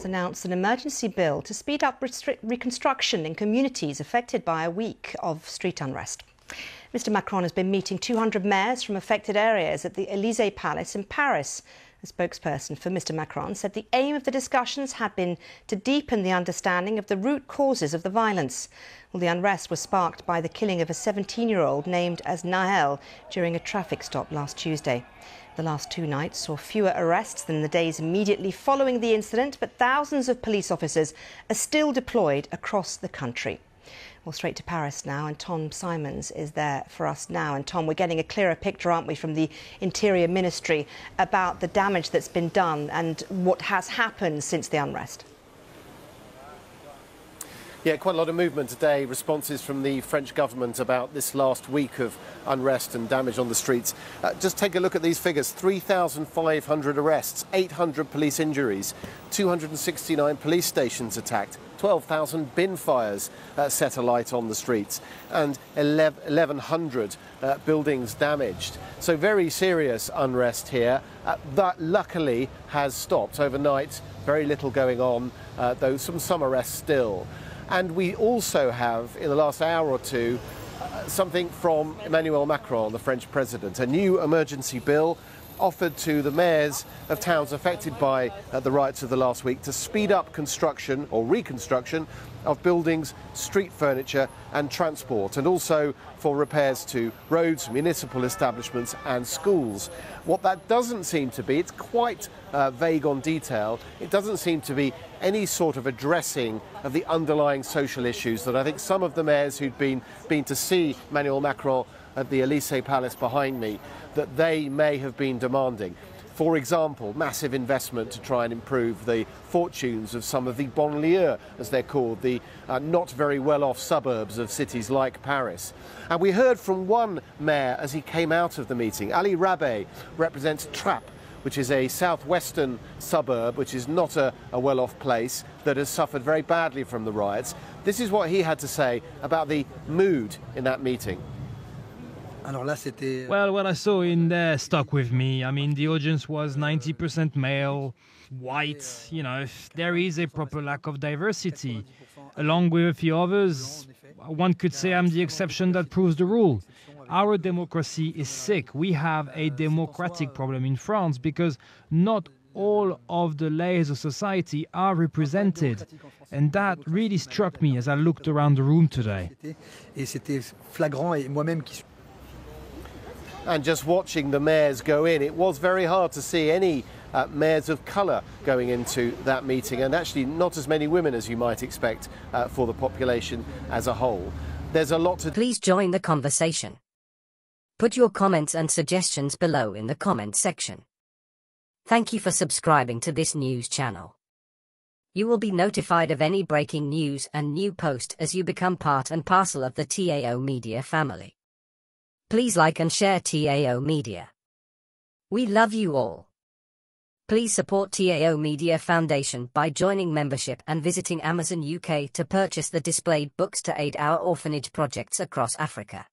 has announced an emergency bill to speed up reconstruction in communities affected by a week of street unrest. Mr Macron has been meeting 200 mayors from affected areas at the Elysee Palace in Paris. A spokesperson for Mr Macron said the aim of the discussions had been to deepen the understanding of the root causes of the violence. Well, the unrest was sparked by the killing of a 17-year-old named as Nahel during a traffic stop last Tuesday. The last two nights saw fewer arrests than the days immediately following the incident, but thousands of police officers are still deployed across the country. Well, straight to Paris now, and Tom Simons is there for us now. And Tom, we're getting a clearer picture, aren't we, from the Interior Ministry about the damage that's been done and what has happened since the unrest? Yeah, quite a lot of movement today. Responses from the French government about this last week of unrest and damage on the streets. Uh, just take a look at these figures 3,500 arrests, 800 police injuries, 269 police stations attacked, 12,000 bin fires uh, set alight on the streets, and 1,100 uh, buildings damaged. So, very serious unrest here. Uh, that luckily has stopped overnight. Very little going on, uh, though some, some arrests still. And we also have, in the last hour or two, uh, something from Emmanuel Macron, the French president, a new emergency bill offered to the mayors of towns affected by uh, the riots of the last week to speed up construction or reconstruction of buildings, street furniture and transport, and also for repairs to roads, municipal establishments and schools. What that doesn't seem to be, it's quite uh, vague on detail, it doesn't seem to be any sort of addressing of the underlying social issues that I think some of the mayors who'd been, been to see Emmanuel Macron at the Elysee Palace behind me that they may have been demanding. For example, massive investment to try and improve the fortunes of some of the banlieues, as they're called, the uh, not very well off suburbs of cities like Paris. And we heard from one mayor as he came out of the meeting. Ali Rabeh represents Trappes, which is a southwestern suburb, which is not a, a well off place, that has suffered very badly from the riots. This is what he had to say about the mood in that meeting. Euh, well, what I saw in there stuck with me. I mean, the audience was 90% male, white. You know, there is a proper lack of diversity. Along with a few others, uh, one could say I'm the exception that proves the rule. Our democracy is sick. We have a democratic problem in France because not all of the layers of society are represented. And that really struck me as I looked around the room today. And just watching the mayors go in, it was very hard to see any uh, mayors of colour going into that meeting, and actually not as many women as you might expect uh, for the population as a whole. There's a lot to. Please join the conversation. Put your comments and suggestions below in the comment section. Thank you for subscribing to this news channel. You will be notified of any breaking news and new post as you become part and parcel of the TAO Media family. Please like and share TAO Media. We love you all. Please support TAO Media Foundation by joining membership and visiting Amazon UK to purchase the displayed books to aid our orphanage projects across Africa.